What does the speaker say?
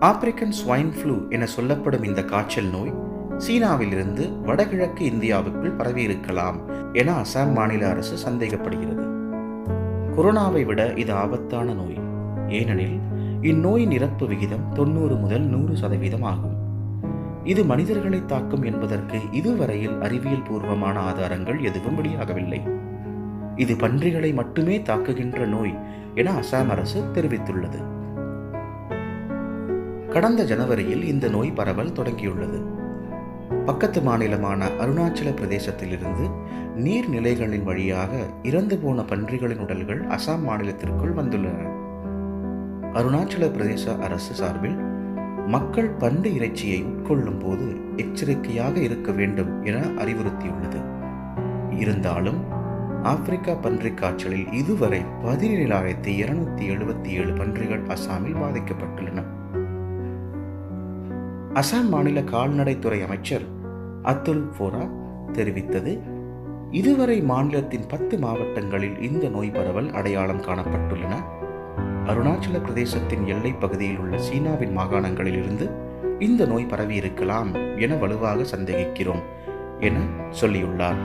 African swine flu என சொல்லப்படும் இந்த காய்ச்சல் நோய் சீனாவிலிருந்து வடகிழக்கு இந்தியாவுக்குள் பரவியிருக்கலாம் என அசாம் மாநில அரசு சந்தேகப்படுகிறது. கொரோனாவை விட இது ஆபத்தான நோய். ஏனெனில் இந்நோய் நிரப்பு விகிதம் தொண்ணூறு முதல் நூறு சதவீதம் ஆகும். இது மனிதர்களை தாக்கும் என்பதற்கு இதுவரையில் அறிவியல் பூர்வமான ஆதாரங்கள் எதுவும் வெளியாகவில்லை. இது பன்றிகளை மட்டுமே தாக்குகின்ற நோய் என அசாம் அரசு தெரிவித்துள்ளது. கடந்த ஜனவரியில் இந்த நோய் பரவல் தொடங்கியுள்ளது. பக்கத்து மாநிலமான அருணாச்சல பிரதேசத்திலிருந்து நீர்நிலைகளின் வழியாக இறந்து போன பன்றிகளின் உடல்கள் அசாம் மாநிலத்திற்குள் வந்துள்ளன. அருணாச்சல பிரதேச அரசு சார்பில் மக்கள் பன்றி இறைச்சியை உட்கொள்ளும் போது எச்சரிக்கையாக இருக்க வேண்டும் என அறிவுறுத்தியுள்ளது. இருந்தாலும் ஆப்பிரிக்கா பன்றிக் காய்ச்சலில் இதுவரை பதினேழாயிரத்தி இருநூத்தி எழுபத்தி ஏழு பன்றிகள் அசாமில் பாதிக்கப்பட்டுள்ளன. அசாம் மாநில கால்நடைத்துறை அமைச்சர் அத்துல் போரா தெரிவித்தது. இதுவரை மாநிலத்தின் பத்து மாவட்டங்களில் இந்த நோய் பரவல் அடையாளம் காணப்பட்டுள்ளன. அருணாச்சல பிரதேசத்தின் எல்லைப் பகுதியில் உள்ள சீனாவின் மாகாணங்களில் இருந்து இந்த நோய் பரவி இருக்கலாம் என வலுவாக சந்தேகிக்கிறோம் என சொல்லியுள்ளார்.